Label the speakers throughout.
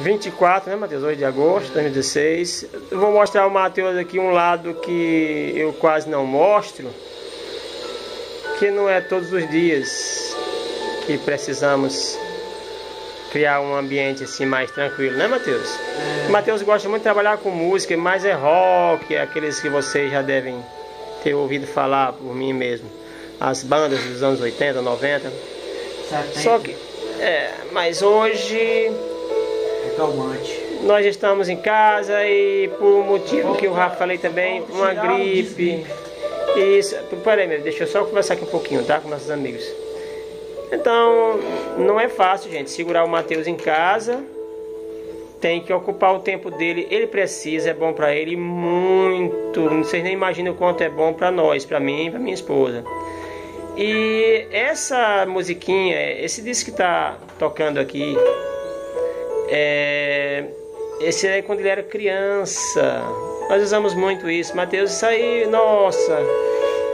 Speaker 1: 24, né, Matheus? 8 de agosto de 2016. Eu vou mostrar ao Matheus aqui um lado que eu quase não mostro, que não é todos os dias que precisamos criar um ambiente assim mais tranquilo, né, Matheus? É. Matheus gosta muito de trabalhar com música, mas é rock, é aqueles que vocês já devem ter ouvido falar por mim mesmo. As bandas dos anos 80, 90. 70. Só que, é, mas hoje
Speaker 2: calmante.
Speaker 1: Nós estamos em casa e por motivo que o Rafa falei também, uma gripe. Isso, peraí, meu, deixa eu só conversar aqui um pouquinho, tá? Com nossos amigos. Então, não é fácil, gente, segurar o Mateus em casa. Tem que ocupar o tempo dele. Ele precisa, é bom para ele muito. Vocês nem imaginam o quanto é bom para nós, para mim e para minha esposa. E essa musiquinha, esse disco que tá tocando aqui, é, esse é quando ele era criança. Nós usamos muito isso. Mateus, isso aí, nossa.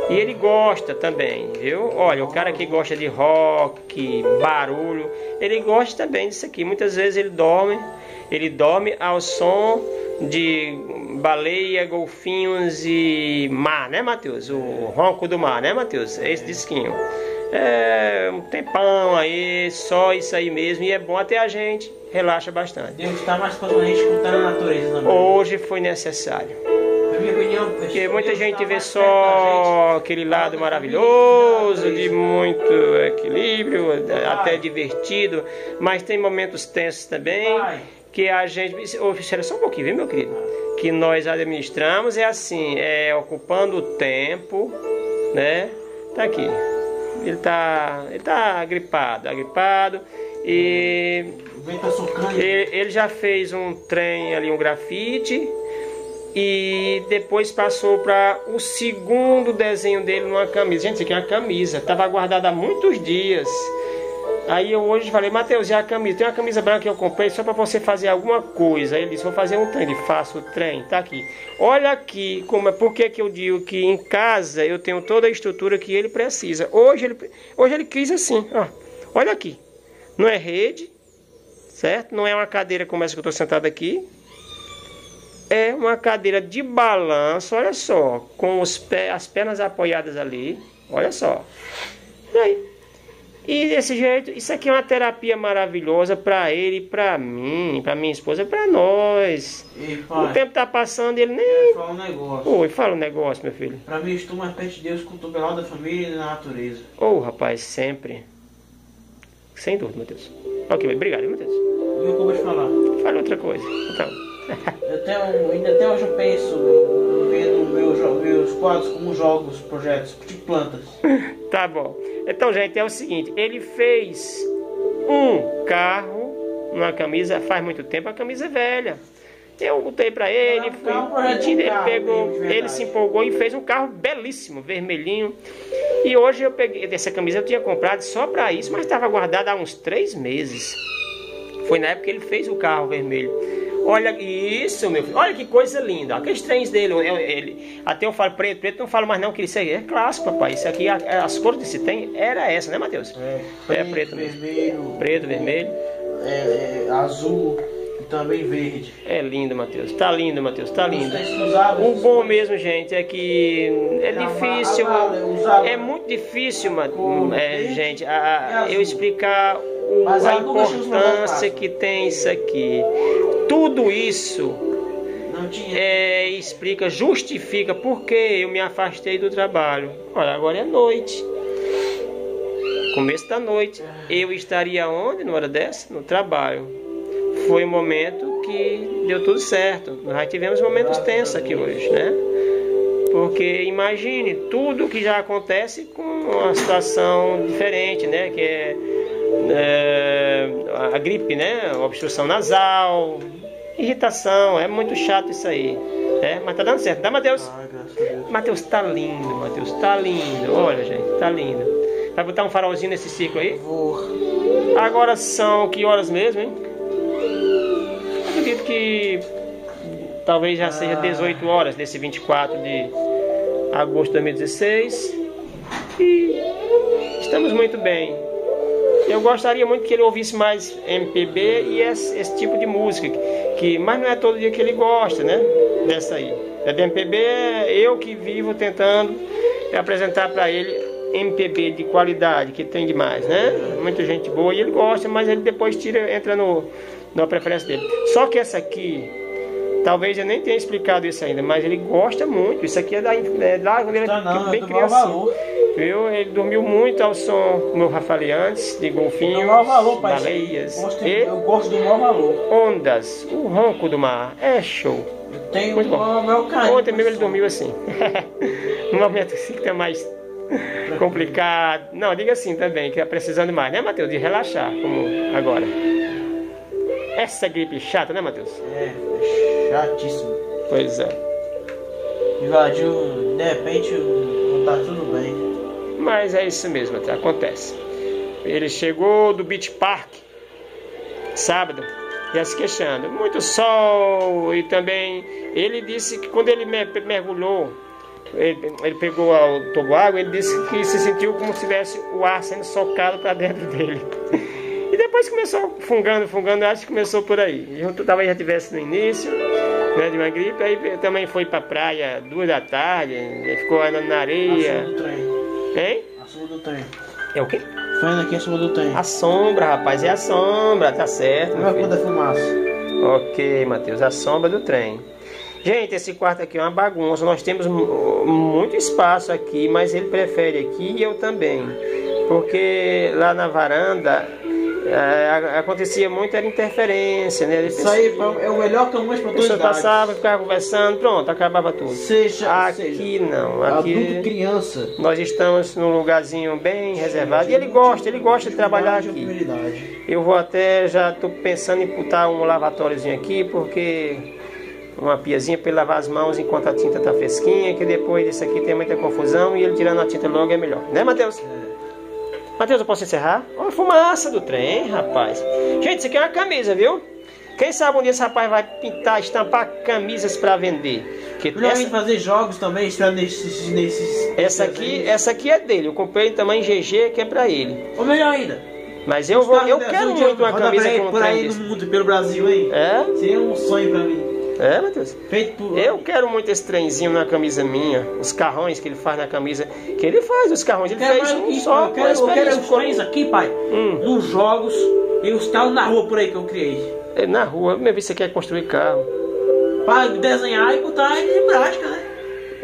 Speaker 1: E ele gosta também, viu? Olha, o cara que gosta de rock, barulho, ele gosta também disso aqui. Muitas vezes ele dorme, ele dorme ao som de baleia, golfinhos e mar, né, Matheus? O ronco do mar, né, Matheus? É esse disquinho. É um tempão aí, só isso aí mesmo, e é bom até a gente relaxa bastante.
Speaker 2: Deus está mais quando a gente escutar a natureza também.
Speaker 1: Hoje foi necessário. Porque muita gente vê só aquele lado maravilhoso, de muito equilíbrio, até divertido, mas tem momentos tensos também que a gente. Espera só um pouquinho, viu, meu querido? Que nós administramos é assim, é ocupando o tempo, né? Tá aqui. Ele tá, ele tá gripado, agripado. E ele já fez um trem ali, um grafite. E depois passou para o segundo desenho dele numa camisa. Gente, isso aqui é uma camisa. Estava guardada há muitos dias. Aí eu hoje falei, Matheus, e a camisa? Tem uma camisa branca que eu comprei só para você fazer alguma coisa. Ele disse, vou fazer um trem. Ele faço o trem, tá aqui. Olha aqui, como é, por que, eu digo que em casa eu tenho toda a estrutura que ele precisa. Hoje ele, hoje ele quis assim, ó. Olha aqui. Não é rede, certo? Não é uma cadeira como essa que eu estou sentado aqui. É uma cadeira de balanço, olha só, com os pés, as pernas apoiadas ali, olha só. E aí? E desse jeito, isso aqui é uma terapia maravilhosa para ele, para mim, para minha esposa, para nós.
Speaker 2: E, pai,
Speaker 1: o tempo tá passando e ele nem.
Speaker 2: Fala um negócio.
Speaker 1: Oi, fala um negócio, meu filho.
Speaker 2: Para mim, estou mais perto de Deus com o da família e da natureza.
Speaker 1: Ô, oh, rapaz, sempre. Sem dúvida, Matheus. Ok, obrigado, Matheus.
Speaker 2: E eu vou te falar?
Speaker 1: Fala outra coisa. Então.
Speaker 2: eu tenho, ainda até hoje eu penso vendo meus, meus quadros como jogos, projetos, tipo plantas.
Speaker 1: tá bom. Então, gente, é o seguinte: ele fez um carro, uma camisa, faz muito tempo, a camisa é velha. Eu botei para ele, fui pedindo, ele pegou, ele se empolgou e fez um carro belíssimo, vermelhinho. E hoje eu peguei essa camisa, eu tinha comprado só para isso, mas estava guardada há uns três meses. Foi na época que ele fez o carro vermelho. Olha isso, meu filho. Olha que coisa linda. Aqueles trens dele, ele, até eu falo preto, preto, não falo mais não que isso aí é clássico, papai. Isso aqui, as cores desse trem era essa, né, Matheus?
Speaker 2: É, preto, é preto mesmo. Vermelho.
Speaker 1: Preto, vermelho.
Speaker 2: É, é, azul e também verde.
Speaker 1: É lindo, Matheus. Tá lindo, Matheus. Tá lindo. O bom mesmo, gente, é que é difícil. É muito difícil, é, gente, a, eu explicar o, a importância que tem isso aqui. Tudo isso é, explica, justifica por que eu me afastei do trabalho. Olha, agora é noite. Começo da noite. Eu estaria onde na hora dessa? No trabalho. Foi um momento que deu tudo certo. Nós já tivemos momentos tensos aqui hoje, né? Porque imagine tudo que já acontece com uma situação diferente, né? Que é é, a gripe, né? Obstrução nasal, irritação, é muito chato isso aí. É, mas tá dando certo, tá, Matheus? Matheus tá lindo, Matheus, tá lindo. Olha, gente, tá lindo. Vai botar um farolzinho nesse ciclo aí?
Speaker 2: Vou.
Speaker 1: Agora são que horas mesmo, hein? Acredito que talvez já seja 18 horas desse 24 de agosto de 2016. E estamos muito bem. Eu gostaria muito que ele ouvisse mais MPB e esse, esse tipo de música, que, mas não é todo dia que ele gosta, né? Dessa aí. É de MPB é eu que vivo tentando apresentar para ele MPB de qualidade, que tem demais, né? Muita gente boa e ele gosta, mas ele depois tira, entra no, na preferência dele. Só que essa aqui, talvez eu nem tenha explicado isso ainda, mas ele gosta muito. Isso aqui é da, é lá quando ele
Speaker 2: Tá não,
Speaker 1: bem
Speaker 2: valor.
Speaker 1: Viu? Ele dormiu muito ao som do Rafaleantes, de golfinhos,
Speaker 2: Do maior valor,
Speaker 1: baleias
Speaker 2: Eu gosto,
Speaker 1: e
Speaker 2: eu gosto do maior valor.
Speaker 1: ondas. O ronco do mar. É show.
Speaker 2: Eu tenho
Speaker 1: Muito bom.
Speaker 2: o meu carinho.
Speaker 1: Ontem mesmo ele dormiu assim. no momento assim que tá mais complicado. Não, diga assim também, que é precisando mais, né, Matheus? De relaxar, como agora. Essa gripe chata, né, Matheus?
Speaker 2: É, é chatíssimo.
Speaker 1: Pois é.
Speaker 2: Invadiu, de repente, não tá tudo bem.
Speaker 1: Mas é isso mesmo, até acontece. Ele chegou do Beach Park sábado, já se queixando. Muito sol e também ele disse que quando ele mer- mergulhou, ele, ele pegou o toboágua, ele disse que se sentiu como se tivesse o ar sendo socado para dentro dele. E depois começou fungando, fungando, acho que começou por aí. Junto talvez já tivesse no início, né, de uma gripe, aí também foi pra praia duas da tarde, ficou andando na
Speaker 2: A
Speaker 1: areia. Hein?
Speaker 2: A sombra do trem.
Speaker 1: É o quê?
Speaker 2: Fazendo aqui a sombra do trem.
Speaker 1: A sombra, rapaz, é a sombra, tá certo.
Speaker 2: Não vai poder fumaça.
Speaker 1: Ok, Matheus, a sombra do trem. Gente, esse quarto aqui é uma bagunça. Nós temos mu- muito espaço aqui, mas ele prefere aqui e eu também. Porque lá na varanda é, acontecia muito era interferência, né? Ele
Speaker 2: Isso aí é o melhor caminho para todos
Speaker 1: passava, ficava conversando, pronto, acabava tudo.
Speaker 2: Seja, seja
Speaker 1: Aqui não,
Speaker 2: adulto,
Speaker 1: aqui
Speaker 2: criança.
Speaker 1: nós estamos num lugarzinho bem reservado e ele gosta, ele gosta de trabalhar aqui. Eu vou até, já estou pensando em botar um lavatóriozinho aqui, porque uma piazinha para ele lavar as mãos enquanto a tinta está fresquinha, que depois disso aqui tem muita confusão e ele tirando a tinta logo é melhor. Né, Matheus? Matheus, eu posso encerrar? Olha a fumaça do trem, rapaz. Gente, isso aqui é uma camisa, viu? Quem sabe um dia esse rapaz vai pintar, estampar camisas para vender. Que essa,
Speaker 2: em fazer jogos também, estar nesses. nesses
Speaker 1: essa aqui, essa aqui é dele. Eu comprei tamanho GG, que é para ele.
Speaker 2: Ou melhor ainda.
Speaker 1: Mas eu vou, eu quero muito uma camisa
Speaker 2: aí,
Speaker 1: com um
Speaker 2: por aí no mundo, pelo Brasil, hein?
Speaker 1: É?
Speaker 2: Seria um sonho pra mim.
Speaker 1: É, Matheus?
Speaker 2: Feito por.
Speaker 1: Eu quero muito esse trenzinho na camisa minha, os carrões que ele faz na camisa, que ele faz os carrões, ele fez um
Speaker 2: que isso,
Speaker 1: só
Speaker 2: eu quero, eu quero os trens aqui, pai.
Speaker 1: Hum.
Speaker 2: Nos jogos e os talos na rua por aí que eu criei.
Speaker 1: É, na rua, meu, você quer construir carro.
Speaker 2: Pra desenhar e botar ele em prática, né?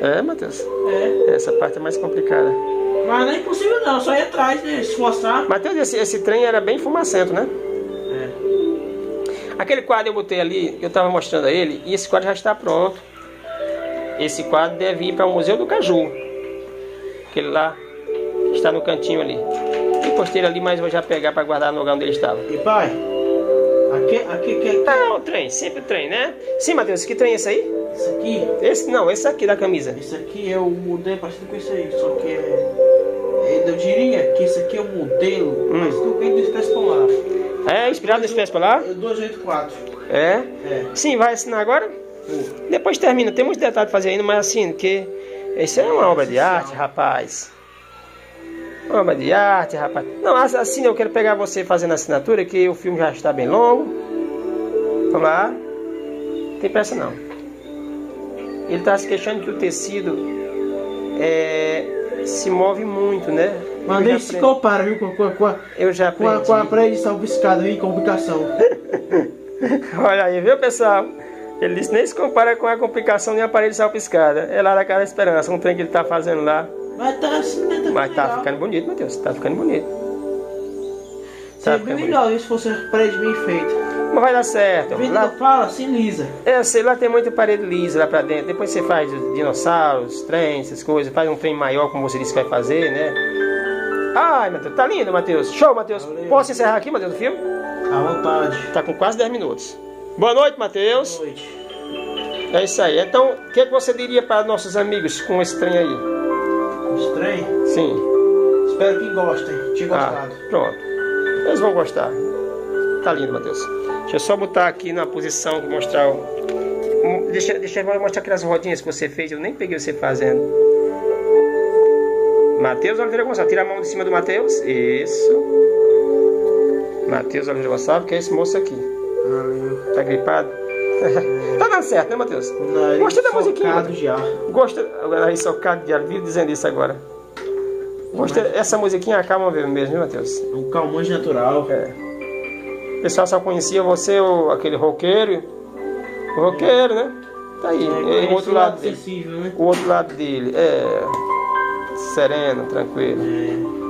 Speaker 1: É, Matheus,
Speaker 2: É.
Speaker 1: essa parte é mais complicada.
Speaker 2: Mas não é impossível não, só ir atrás, né? Esforçar.
Speaker 1: Matheus, esse, esse trem era bem fumacento, né? Aquele quadro eu botei ali, eu estava mostrando a ele, e esse quadro já está pronto. Esse quadro deve ir para o Museu do Caju. Aquele lá está no cantinho ali. E postei ali, mas vou já pegar para guardar no lugar onde ele estava.
Speaker 2: E pai, aqui, aqui, aqui,
Speaker 1: Não, o trem, sempre o trem, né? Sim, Matheus, que trem é esse aí?
Speaker 2: esse aqui,
Speaker 1: Esse não, esse aqui da camisa.
Speaker 2: esse aqui eu mudei parecido com esse aí, só que é. é, Eu diria que esse aqui é o modelo,
Speaker 1: Hum.
Speaker 2: mas tu vem do Expresso Polar.
Speaker 1: É, inspirado no Expresso Polar?
Speaker 2: É 284.
Speaker 1: É.
Speaker 2: É.
Speaker 1: Sim, vai assinar agora?
Speaker 2: Pô.
Speaker 1: Depois termina, tem muitos detalhes pra fazer ainda, mas assim, que isso é uma obra de arte, rapaz. Uma obra de arte, rapaz. Não, ass- assim eu quero pegar você fazendo assinatura, que o filme já está bem longo. Vamos lá. Não tem pressa não. Ele está se queixando que o tecido é, se move muito, né?
Speaker 2: Mas nem se compara, viu, com, com, com, a-
Speaker 1: Eu já
Speaker 2: com, a, com a predição piscada, em complicação.
Speaker 1: Olha aí, viu pessoal? Ele disse nem se compara com a complicação de um aparelho de salpiscada. É lá daquela esperança, um trem que ele tá fazendo lá.
Speaker 2: Mas tá assim, tá
Speaker 1: Mas tá ficando bonito, Matheus. Tá ficando bonito. Tá
Speaker 2: Seria melhor isso fosse um prédio bem feito.
Speaker 1: Mas vai dar certo.
Speaker 2: Vendo
Speaker 1: Lá,
Speaker 2: eu falo, assim, lisa.
Speaker 1: é, sei lá tem muita parede lisa lá pra dentro. Depois você faz os dinossauros, trens, essas coisas. Faz um trem maior, como você disse que vai fazer, né? Ai, Matheus, tá lindo, Matheus. Show, Matheus. Posso encerrar aqui, Matheus, o filme?
Speaker 2: À vontade.
Speaker 1: Tá com quase 10 minutos. Boa noite, Matheus.
Speaker 2: Boa noite.
Speaker 1: É isso aí. Então, o que, que você diria para nossos amigos com esse trem aí?
Speaker 2: Estranho.
Speaker 1: Sim.
Speaker 2: Espero que gostem. Tinha
Speaker 1: Ah,
Speaker 2: gostado.
Speaker 1: pronto. Eles vão gostar. Tá lindo, Matheus. Deixa eu só botar aqui na posição, mostrar o... Deixa, deixa eu mostrar aquelas rodinhas que você fez. Eu nem peguei você fazendo. Matheus Oliveira Gonçalves. Tira a mão de cima do Matheus. Isso. Matheus Oliveira Gonçalves, que é esse moço aqui.
Speaker 2: Valeu.
Speaker 1: Tá gripado? tá dando certo, né, Matheus?
Speaker 2: Nariz
Speaker 1: Gostei da musiquinha. Gosta. Agora aí socado de ar, vive dizendo isso agora. Gostei. Essa musiquinha acalma mesmo, Matheus?
Speaker 2: Um calmante natural.
Speaker 1: É. O pessoal só conhecia você, o, aquele roqueiro. O roqueiro, né? Tá aí.
Speaker 2: É,
Speaker 1: o outro lado dele.
Speaker 2: né?
Speaker 1: O outro lado dele é sereno, tranquilo.
Speaker 2: É.